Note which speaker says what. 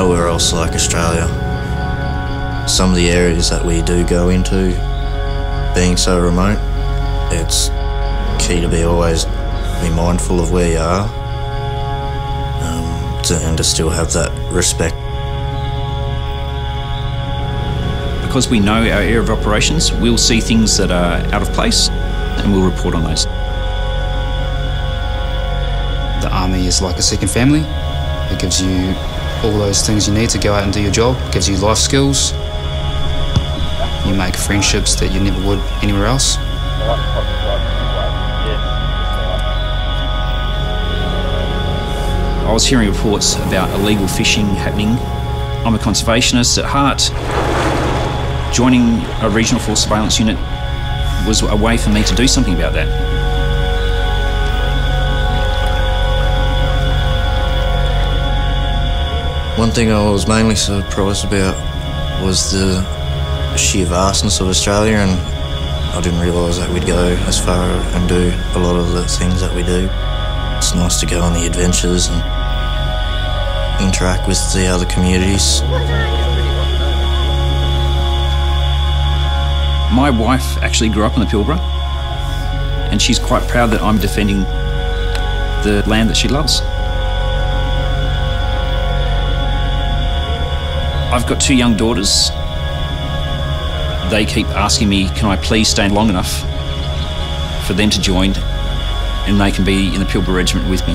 Speaker 1: else like Australia. Some of the areas that we do go into, being so remote, it's key to be always be mindful of where you are um, to, and to still have that respect.
Speaker 2: Because we know our area of operations, we'll see things that are out of place and we'll report on those.
Speaker 3: The army is like a second family. It gives you all those things you need to go out and do your job. Gives you life skills. You make friendships that you never would anywhere else.
Speaker 2: I was hearing reports about illegal fishing happening. I'm a conservationist at heart. Joining a regional force surveillance unit was a way for me to do something about that.
Speaker 1: One thing I was mainly surprised about was the sheer vastness of Australia, and I didn't realise that we'd go as far and do a lot of the things that we do. It's nice to go on the adventures and interact with the other communities.
Speaker 2: My wife actually grew up in the Pilbara, and she's quite proud that I'm defending the land that she loves. I've got two young daughters. They keep asking me, can I please stay long enough for them to join and they can be in the Pilbara Regiment with me.